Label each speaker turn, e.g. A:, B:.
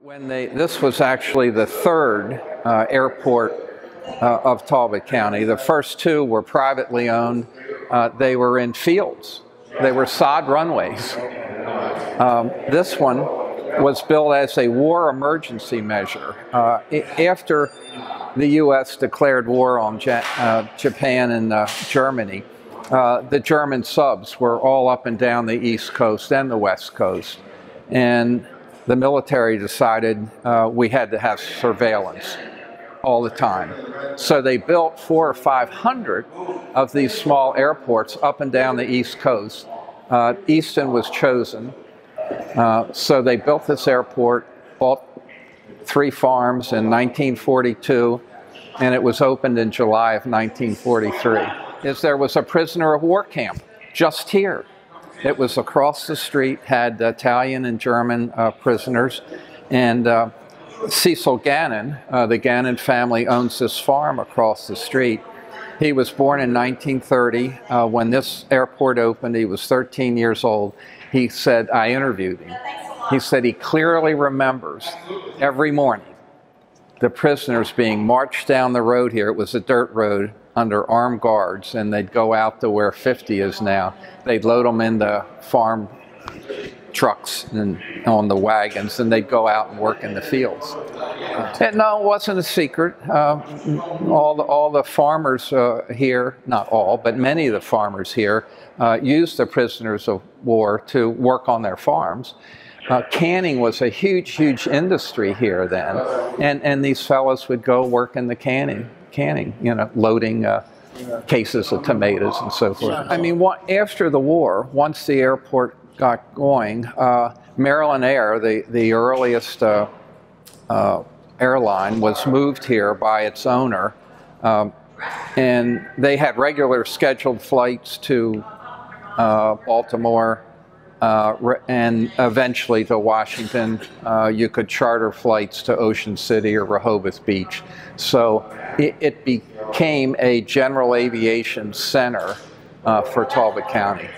A: When they, this was actually the third uh, airport uh, of Talbot County. The first two were privately owned. Uh, they were in fields. They were sod runways. Um, this one was built as a war emergency measure. Uh, after the U.S. declared war on uh, Japan and uh, Germany, the German subs were all up and down the East Coast and the West Coast. And the military decided uh, we had to have surveillance all the time. So they built four or 500 of these small airports up and down the East Coast. Uh, Easton was chosen. Uh, so they built this airport, bought three farms in 1942, and it was opened in July of 1943. Is there was a prisoner of war camp just here. It was across the street, had Italian and German uh, prisoners, and uh, Cecil Gannon, uh, the Gannon family owns this farm across the street. He was born in 1930. Uh, when this airport opened, he was 13 years old. He said, I interviewed him. He said he clearly remembers every morning the prisoners being marched down the road here. It was a dirt road under armed guards, and they'd go out to where 50 is now. They'd load them in the farm trucks and on the wagons, and they'd go out and work in the fields. And no, it wasn't a secret. Uh, all the all the farmers uh, here, not all, but many of the farmers here, uh, used the prisoners of war to work on their farms. Uh, canning was a huge, huge industry here then, and and these fellows would go work in the canning canning, you know, loading uh, cases of tomatoes and so forth. I mean, what, after the war, once the airport got going, uh, Maryland Air, the, the earliest uh, uh airline, was moved here by its owner. Um, and they had regular scheduled flights to uh, Baltimore, uh, and eventually to Washington. Uh, you could charter flights to Ocean City or Rehoboth Beach. So it, it became a general aviation center uh, for Talbot County.